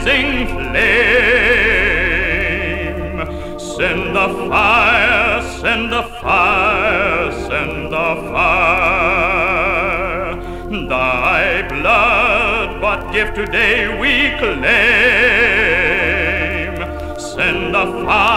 cleansing flame. Send the fire, send the fire, send the fire. Thy blood, what gift today we claim. Send the fire.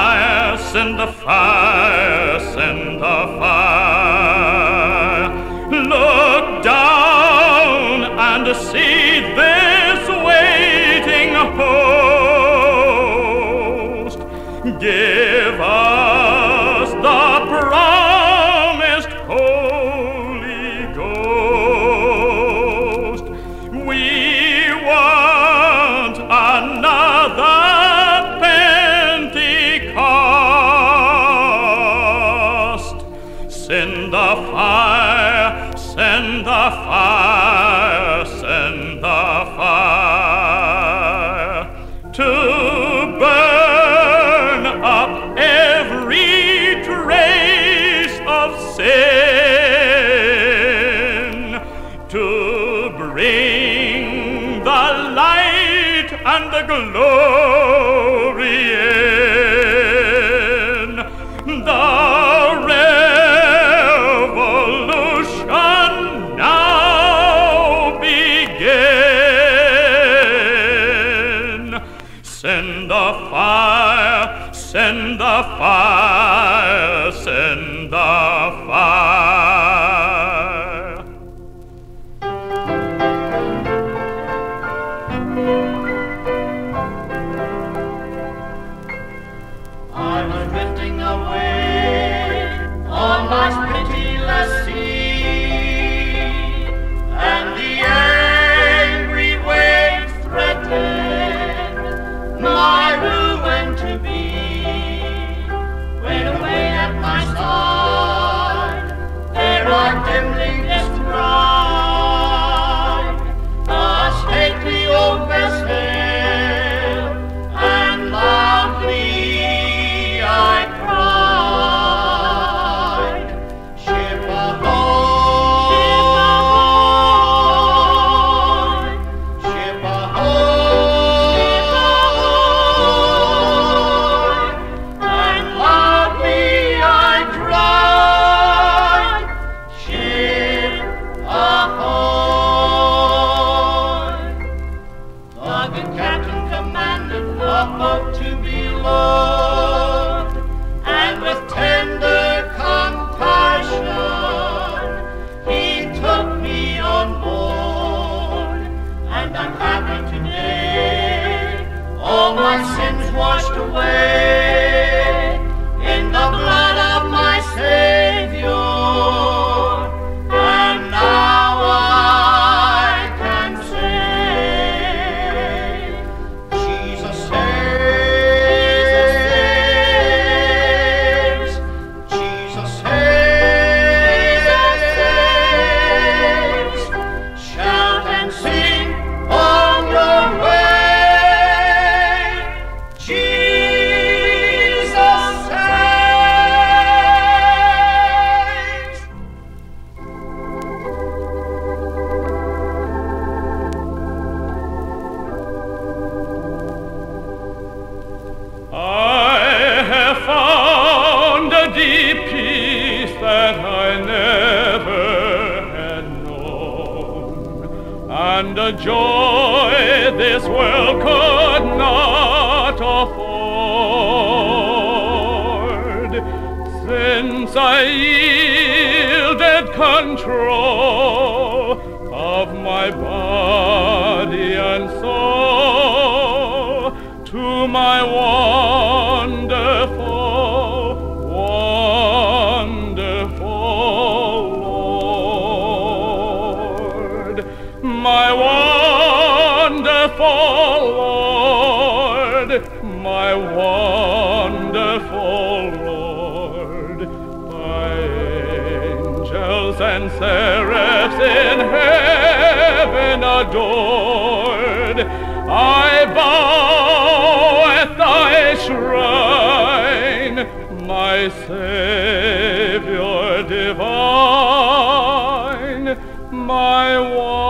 glory. my wonderful Lord, my wonderful Lord. my angels and seraphs in heaven adored, I bow at thy shrine, my Savior divine, my one.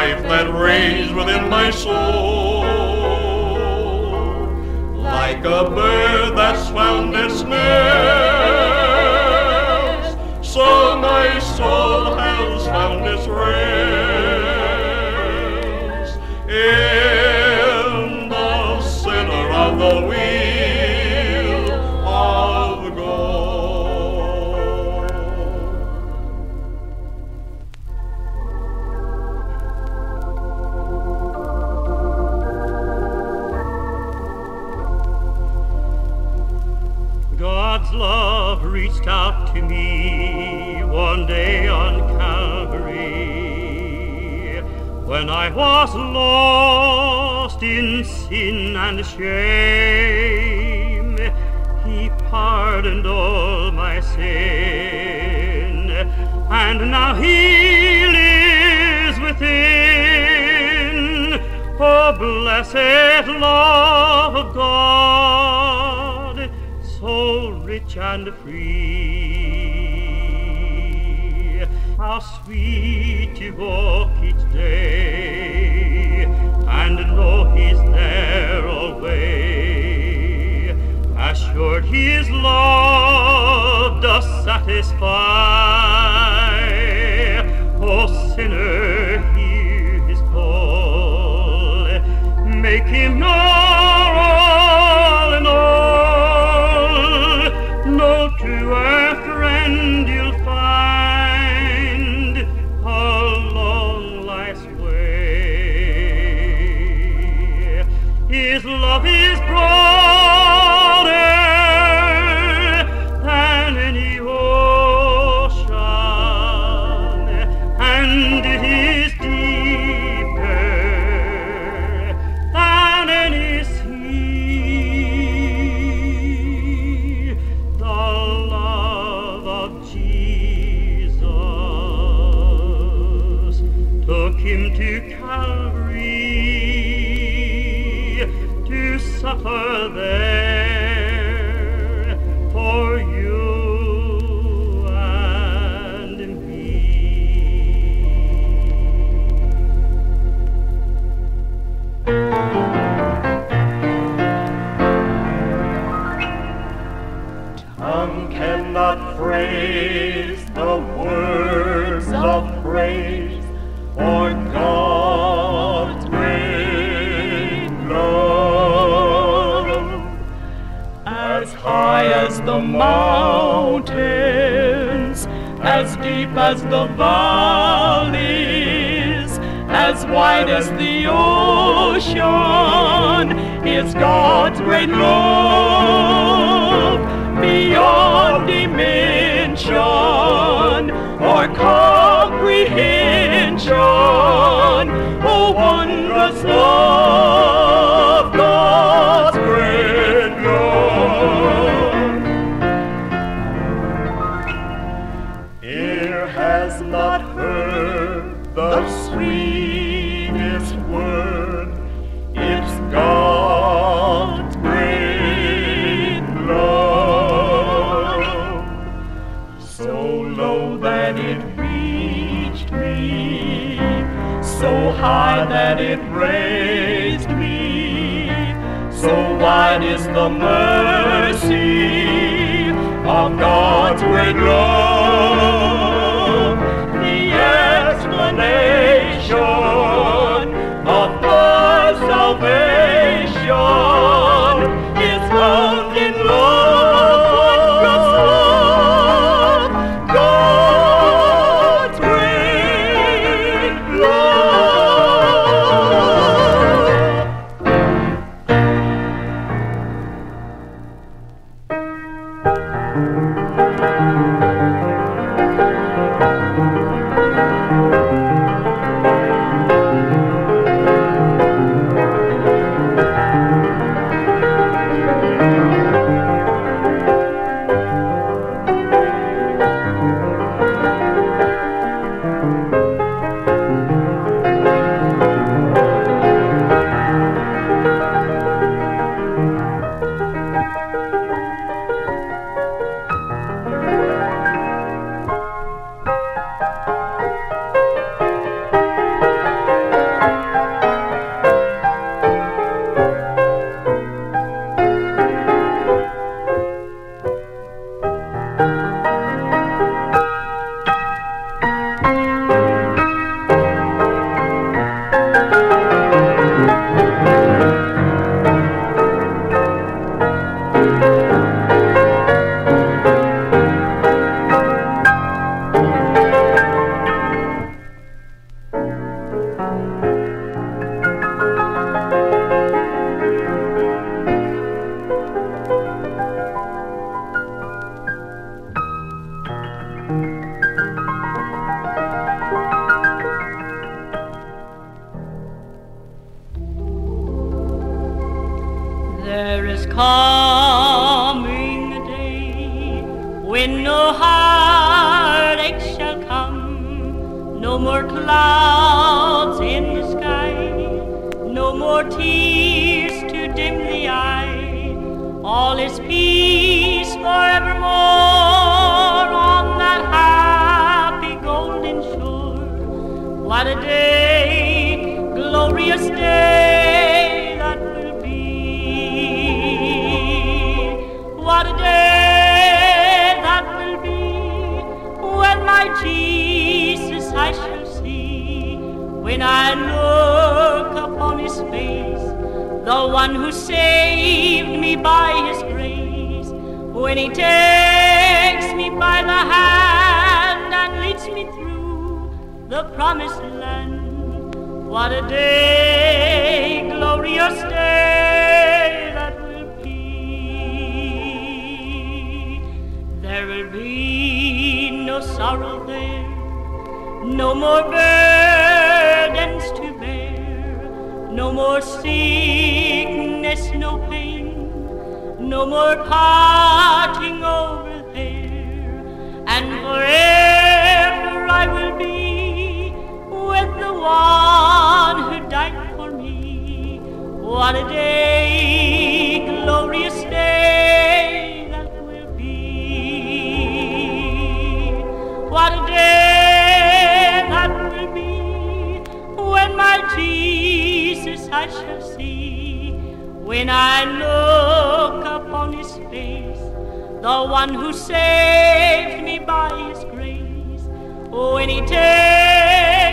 life that rings within my soul, like a bird that's found its nest. So my soul has found its rest. It I was lost in sin and shame. He pardoned all my sin, and now He lives within. Oh, blessed love of God, so rich and free. How sweet to walk each day he's there. Assured his love does satisfy. him to Calvary to suffer there. the mountains, as deep as the valleys, as wide as the ocean, is God's great love beyond dimension or comprehension. Oh, wondrous love. is the mercy of God's great love. promised land. What a day, glorious day that will be. There will be no sorrow there, no more burdens to bear, no more sickness, no pain, no more parting over there, and forever. one who died for me. What a day, glorious day that will be. What a day that will be when my Jesus I shall see. When I look upon his face, the one who saved me by his grace. When he takes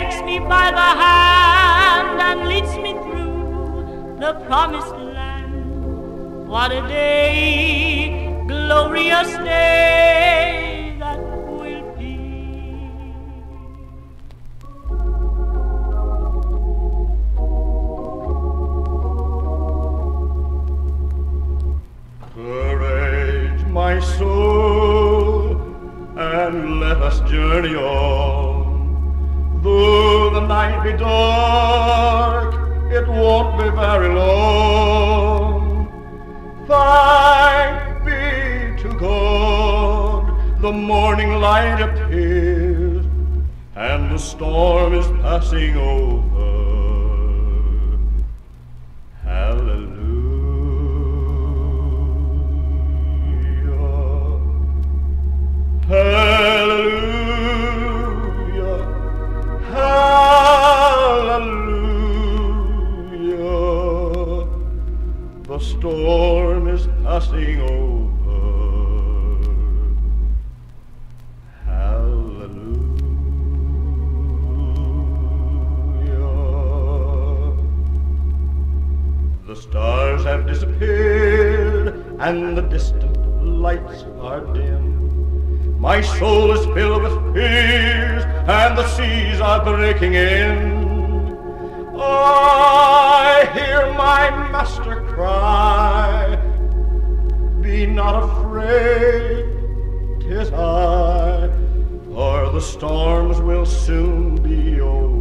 takes me by the hand and leads me through the promised land. What a day, glorious day stars have disappeared and the distant lights are dim. My soul is filled with fears and the seas are breaking in. I hear my master cry, Be not afraid, tis I, for the storms will soon be over.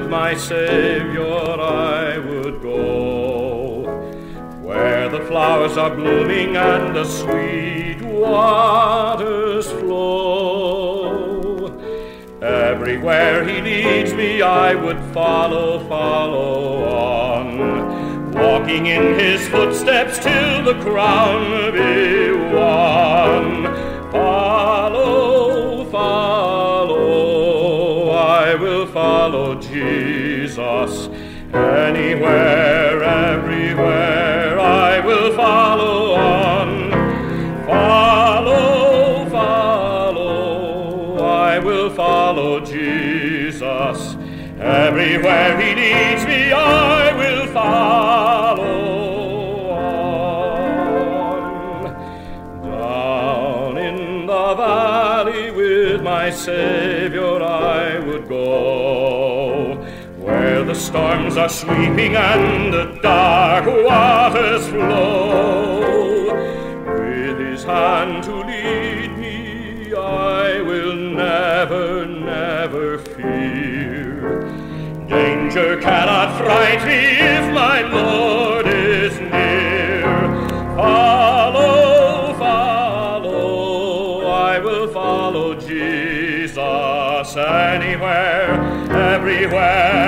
With my Savior I would go, where the flowers are blooming and the sweet waters flow. Everywhere he leads me, I would follow, follow on, walking in his footsteps till the crown be won. Follow Jesus. Anywhere, everywhere, I will follow on. Follow, follow, I will follow Jesus. Everywhere he leads me, I will follow on. Down in the valley with my Savior I would go, storms are sweeping and the dark waters flow. With his hand to lead me, I will never, never fear. Danger cannot fright me if my Lord is near. Follow, follow, I will follow Jesus anywhere, everywhere,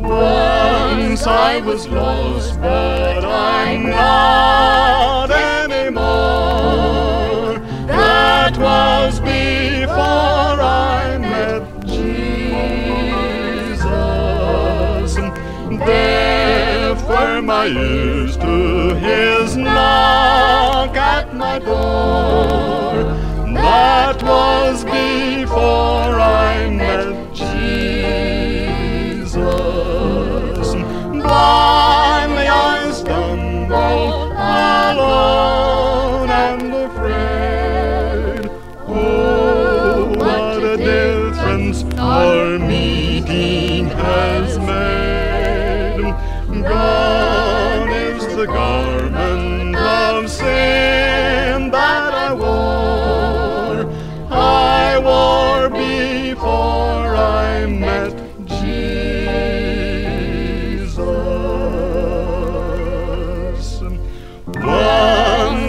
Once I was lost, but I'm not anymore. That was before I met Jesus. Deaf were my ears to his knock at my door. That was before I met time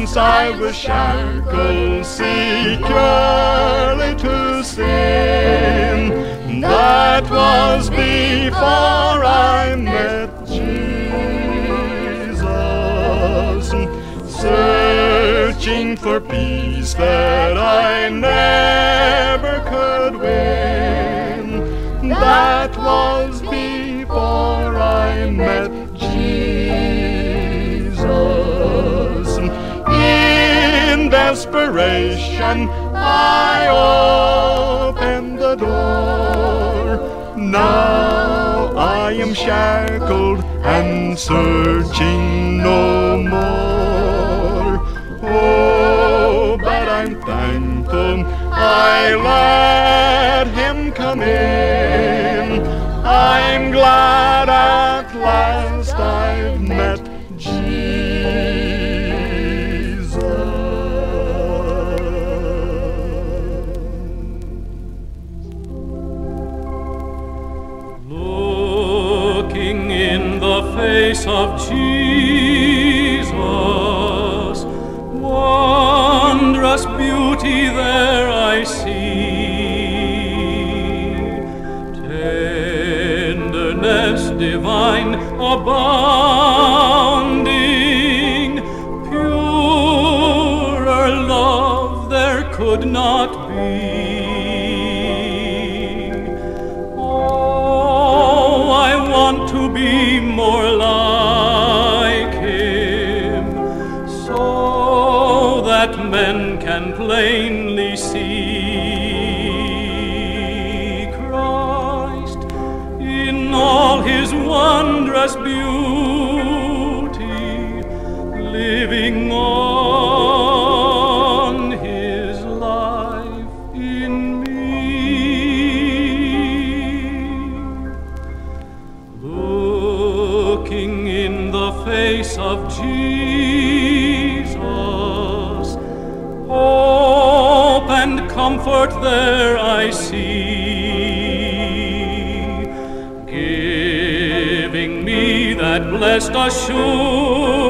Once I was shackled securely to sin. That was before I met Jesus. Searching for peace that I never could win. That was before I met I open the door. Now I am shackled and searching no more. Oh, but I'm thankful I let him come in. I'm glad at last. of Jesus. Wondrous beauty there I see. Tenderness divine above. comfort there I see, giving me that blessed assurance.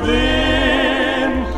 From his